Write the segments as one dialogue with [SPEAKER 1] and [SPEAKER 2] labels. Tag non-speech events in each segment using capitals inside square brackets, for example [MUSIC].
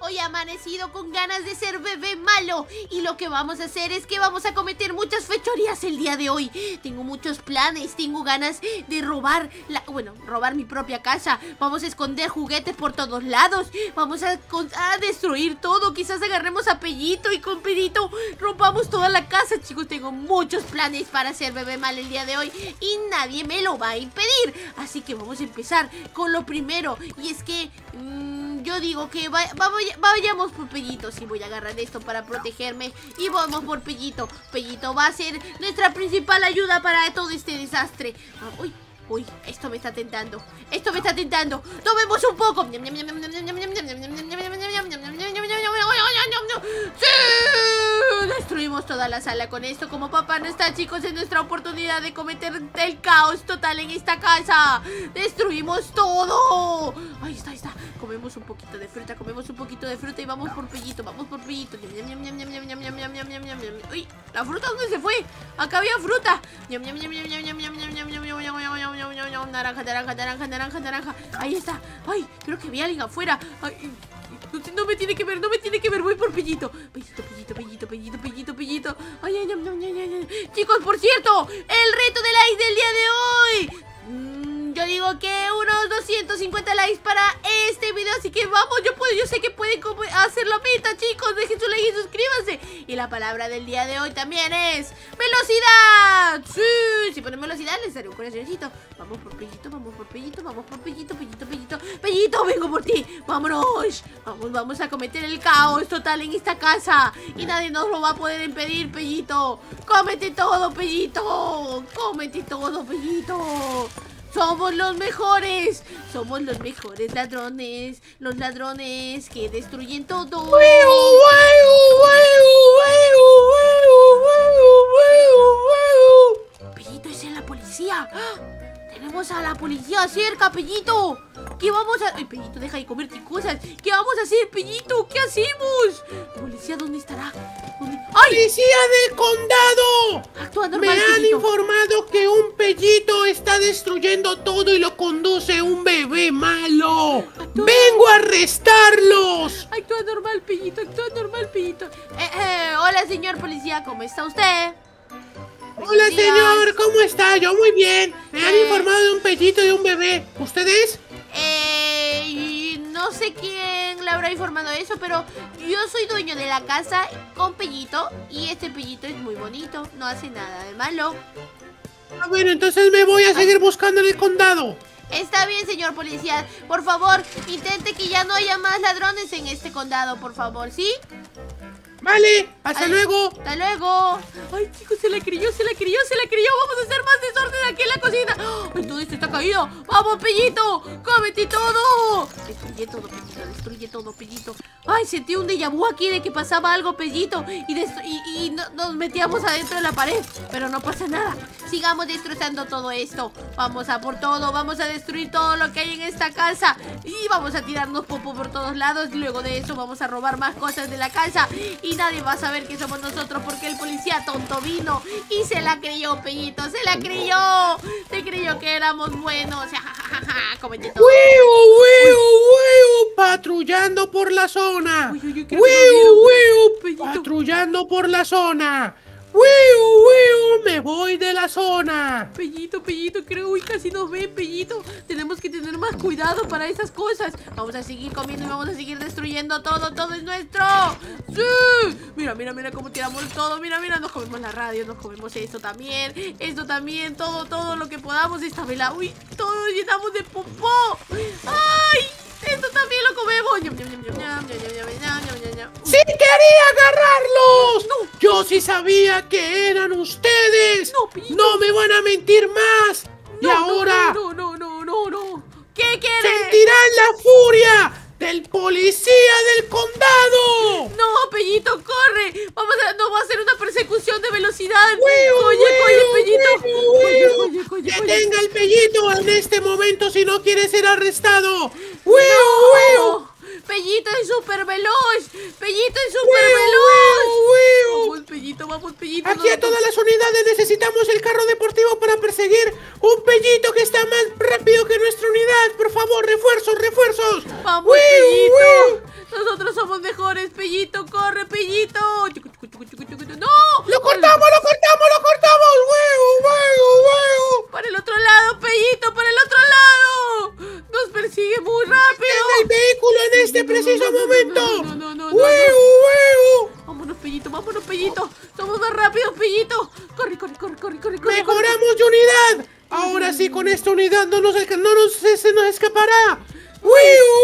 [SPEAKER 1] hoy amanecido con ganas de ser bebé malo y lo que vamos a hacer es que vamos a cometer muchas fechorías el día de hoy. Tengo muchos planes, tengo ganas de robar, la, bueno, robar mi propia casa. Vamos a esconder juguetes por todos lados, vamos a, a destruir todo. Quizás agarremos a Pellito y con rompamos toda la casa, chicos. Tengo muchos planes para ser bebé mal el día de hoy y nadie me lo va a impedir. Así que vamos a empezar con lo primero y es que... Mmm, yo digo que vayamos por Pellito. Sí, voy a agarrar esto para protegerme. Y vamos por Pellito. Pellito va a ser nuestra principal ayuda para todo este desastre. uy, uy, esto me está tentando. Esto me está tentando. Tomemos un poco. ¡Sí! Destruimos toda la sala con esto. Como papá no está, chicos, es nuestra oportunidad de cometer el caos total en esta casa. Destruimos todo. Ahí está, ahí está. Comemos un poquito de fruta, comemos un poquito de fruta y vamos por pellito, vamos por pellito. Uy, ¿la fruta dónde se fue? Acá había fruta. Naranja, naranja, naranja, naranja, naranja. Ahí está. Ay, creo que vi a alguien afuera. Ay, no, me tiene que ver, no me tiene que ver. Voy por Pellito. Pellito, Pellito, Pellito, Pellito, Pellito, Pellito. Ay, ay, ay, ay, ay. Chicos, por cierto, el reto de like del día de hoy. Yo digo que unos 250 likes para este video Así que vamos, yo puedo, yo sé que pueden hacer la meta, chicos Dejen su like y suscríbanse. Y la palabra del día de hoy también es ¡Velocidad! Sí, si ponen velocidad les daré un corazoncito. Vamos por Pellito, vamos por Pellito, vamos por Pellito, Pellito, Pellito Pellito, vengo por ti, vámonos Vamos, vamos a cometer el caos total en esta casa. Y nadie nos lo va a poder impedir, Pellito. Cómete todo, Pellito. Cómete todo, Pellito somos los mejores. Somos los mejores ladrones. Los ladrones que destruyen todo. Pellito, es en la policía. [GASPS] Tenemos a la policía cerca, Pellito. ¿Qué vamos a...? Ay, Pellito, deja de comerte cosas. ¿Qué vamos a hacer, Pellito? ¿Qué hacemos? ¿Policía dónde estará?
[SPEAKER 2] ¡Policía del condado! Me han informado que un pellito está destruyendo todo y lo conduce un bebé malo. ¡Vengo a arrestarlos!
[SPEAKER 1] Actúa normal, pellito, actúa normal, pellito. Eh, eh, hola, señor policía, ¿cómo está usted?
[SPEAKER 2] Hola, señor, ¿cómo está? Yo muy bien. Me han eh. informado de un pellito y un bebé. ¿Ustedes?
[SPEAKER 1] Eh, no sé quién le habrá informado eso, pero yo soy dueño de la casa con Pellito y este Pellito es muy bonito, no hace nada de malo.
[SPEAKER 2] Ah, bueno, entonces me voy a seguir buscando en el condado.
[SPEAKER 1] Está bien, señor policía. Por favor, intente que ya no haya más ladrones en este condado, por favor, ¿sí?
[SPEAKER 2] Vale, hasta luego.
[SPEAKER 1] Hasta luego. Ay, chicos, se la creyó, se la creyó, se la creyó. Vamos a hacer más desorden aquí en la cocina. Ay, todo esto está caído. Vamos, Pellito. Cómete todo. Destruye todo, Pellito. Destruye todo, Pellito. Ay, sentí un déjà vu aquí de que pasaba algo, Pellito. Y, y, nos metíamos adentro de la pared. Pero no pasa nada. Sigamos destrozando todo esto. Vamos a por todo. Vamos a destruir todo lo que hay en esta casa. Y vamos a tirarnos popo por todos lados. Luego de eso vamos a robar más cosas de la casa. Y nadie va a saber que somos nosotros porque el policía tonto vino y se la creyó, Pellito, se la creyó. Se creyó que éramos buenos.
[SPEAKER 2] Todo. ¡Wiu, wiu, Patrullando por la zona. Uy, Patrullando por la zona. ¡Wiu, wiu! ¡Me voy de la zona!
[SPEAKER 1] Pellito, Pellito, creo que casi nos ven, Pellito. Tenemos que tener más cuidado para esas cosas. Vamos a seguir comiendo y vamos a seguir destruyendo todo. ¡Todo es nuestro! ¡Sí! Mira, mira, mira cómo tiramos todo. Mira, mira, nos comemos la radio, nos comemos esto también. Esto también, todo, todo lo que podamos. Esta vela, uy, todo llenamos de popó. ¡Ay! Esto también lo comemos.
[SPEAKER 2] ¡Sí quería agarrarlos! Yo sí sabía que eran ustedes. No, me van a mentir más. y ahora...
[SPEAKER 1] No, no, no, no, no. ¿Qué quieres?
[SPEAKER 2] ¡Sentirán la furia! ¡Del policía del condado!
[SPEAKER 1] ¡No, Pellito, corre! Vamos a, no va a ser una persecución de velocidad. ¡Oye, oye, Pellito!
[SPEAKER 2] Oye, oye, ¡Detenga el Pellito en este momento si no quiere ser arrestado! ¡Wiu,
[SPEAKER 1] Pellito es súper veloz. Pellito es súper veloz. Vamos, Pellito, vamos, Pellito.
[SPEAKER 2] Aquí a todas las unidades necesitamos el carro deportivo para perseguir un Pellito que está más rápido que nuestra unidad. Por favor, refuerzos, refuerzos.
[SPEAKER 1] Vamos, Pellito. nosotros somos mejores, Pellito, corre, Pellito. Somos más rápidos, Pellito. Corre, corre, corre, corre, corre.
[SPEAKER 2] ¡Mejoramos de unidad! Ahora sí, con esta unidad no nos, no nos, se nos escapará. ¡Wiu,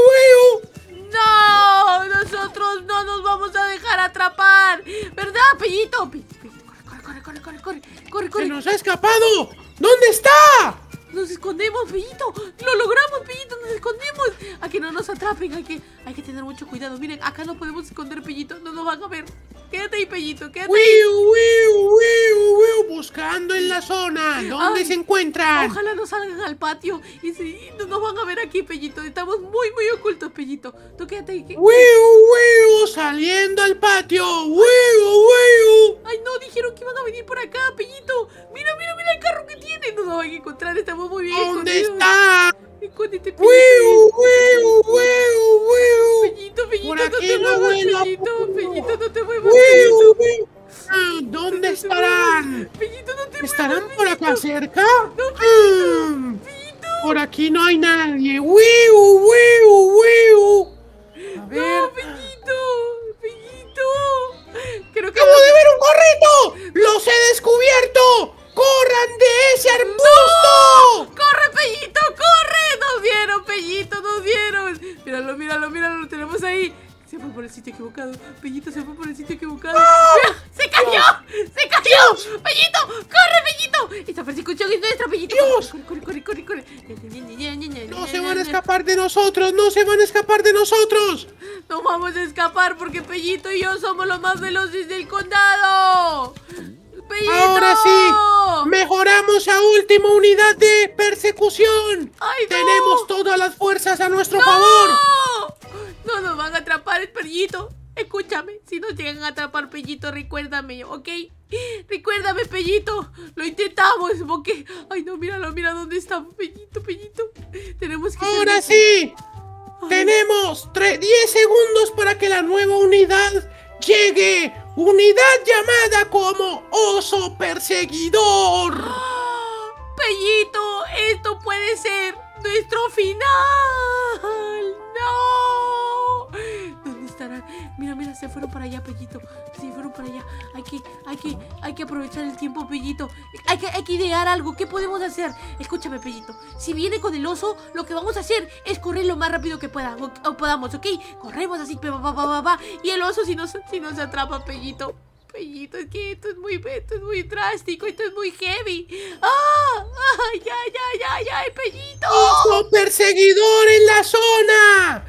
[SPEAKER 1] wiu! ¡No! Nosotros no nos vamos a dejar atrapar. ¿Verdad, Pellito? Corre, corre, corre, corre, corre, corre, corre.
[SPEAKER 2] ¡Se nos ha escapado! ¿Dónde está?
[SPEAKER 1] Nos escondemos, Pellito. Lo logramos, Pellito. Nos escondemos. A que no nos atrapen. Hay que, hay que tener mucho cuidado. Miren, acá no podemos esconder, Pellito. No nos van a ver. Quédate ahí, Pellito, quédate
[SPEAKER 2] wiu, Wiu, wiu, wiu, buscando en la zona. ¿Dónde se encuentran?
[SPEAKER 1] Ojalá no salgan al patio y si no nos van a ver aquí, Pellito. Estamos muy, muy ocultos, Pellito. Tú quédate ahí.
[SPEAKER 2] Wiu, wiu, saliendo al patio. Wiu, wiu.
[SPEAKER 1] Ay, no, dijeron que iban a venir por acá, Pellito. Mira, mira, mira el carro que tiene. No nos van a encontrar, estamos muy bien.
[SPEAKER 2] ¿Dónde está?
[SPEAKER 1] Escóndete,
[SPEAKER 2] Pellito. Wiu, wiu, wiu, por
[SPEAKER 1] aquí
[SPEAKER 2] no te
[SPEAKER 1] muevas, Pellito. Pellito, no te muevas.
[SPEAKER 2] ¿Dónde estarán? ¿Estarán por acá cerca?
[SPEAKER 1] Mm.
[SPEAKER 2] Por aquí no hay nadie. ¡Wiu, wiu, wiu!
[SPEAKER 1] Equivocado. Pellito se fue por el sitio equivocado. ¡Se cayó! ¡Se cayó! ¡Pellito! ¡Corre, Pellito! Esta persecución es nuestra, Pellito.
[SPEAKER 2] ¡Dios!
[SPEAKER 1] Corre, corre, corre, corre,
[SPEAKER 2] No se van a escapar de nosotros. No se van a escapar de nosotros.
[SPEAKER 1] No vamos a escapar porque Pellito y yo somos los más veloces del condado. ¡Pellito!
[SPEAKER 2] Ahora sí, mejoramos a última unidad de persecución.
[SPEAKER 1] Ay,
[SPEAKER 2] Tenemos todas las fuerzas a nuestro favor.
[SPEAKER 1] No nos van a atrapar, Pellito. Escúchame, si nos llegan a atrapar, Pellito, recuérdame, ¿ok? Recuérdame, Pellito. Lo intentamos, ¿ok? Ay, no, míralo, mira dónde está, Pellito, Pellito. Tenemos que...
[SPEAKER 2] Ahora sí. Tenemos 10 segundos para que la nueva unidad llegue. Unidad llamada como Oso Perseguidor.
[SPEAKER 1] Pellito, esto puede ser nuestro final. Fueron para allá, Pellito. Se fueron para allá. Hay que, hay que, hay que aprovechar el tiempo, Pellito. Hay que, hay que idear algo. ¿Qué podemos hacer? Escúchame, Pellito. Si viene con el oso, lo que vamos a hacer es correr lo más rápido que pueda, o, podamos, ¿ok? Corremos así, pa, pa, pa, pa, y el oso si nos, si nos atrapa, Pellito. Pellito, es que esto es muy, esto es muy drástico, esto es muy heavy. ¡Ah! ¡Ay, ay, ay, ay, ay, Pellito!
[SPEAKER 2] ¡Ojo perseguidor en la zona!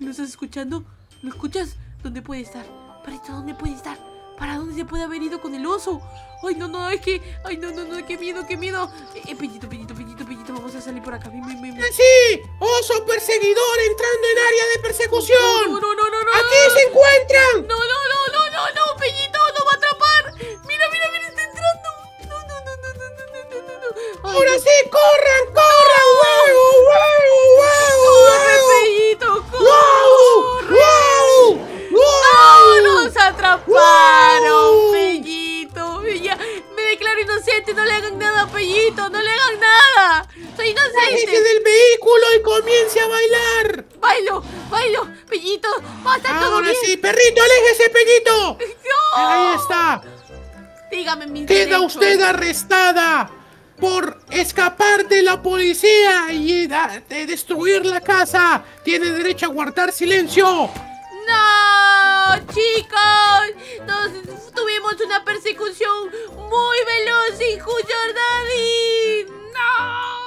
[SPEAKER 1] ¿Lo estás escuchando? ¿Lo escuchas? ¿Dónde puede estar? ¿Para dónde puede estar? ¿Para dónde se puede haber ido con el oso? Ay, no, no, es que... Ay, no, no, no, qué miedo, qué miedo. Eh, eh Pellito, Pellito, Pellito, Pellito, vamos a salir por acá. Ven, ven, ven.
[SPEAKER 2] ¡Sí! ¡Oso perseguidor entrando en área de persecución!
[SPEAKER 1] No, no, no, no, no.
[SPEAKER 2] ¡Aquí se encuentran!
[SPEAKER 1] No, no, no, no, Ya, me declaro inocente, no le hagan nada a Pellito, no le hagan nada. Soy inocente.
[SPEAKER 2] Del vehículo y comience a bailar.
[SPEAKER 1] Bailo, bailo, Pellito, va a estar todo
[SPEAKER 2] Ahora sí, perrito, aléjese, Pellito.
[SPEAKER 1] ¡No!
[SPEAKER 2] Ahí está.
[SPEAKER 1] Dígame mis
[SPEAKER 2] Queda usted arrestada por escapar de la policía y de destruir la casa. Tiene derecho a guardar silencio.
[SPEAKER 1] ¡No! chicos. Nos tuvimos una persecución muy veloz sin Junior ¡No!